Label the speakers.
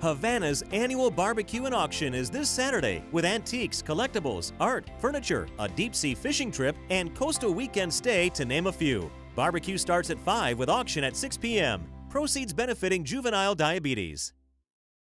Speaker 1: Havana's annual barbecue and auction is this Saturday with antiques, collectibles, art, furniture, a deep sea fishing trip, and coastal weekend stay, to name a few. Barbecue starts at 5 with auction at 6 p.m. Proceeds benefiting juvenile diabetes.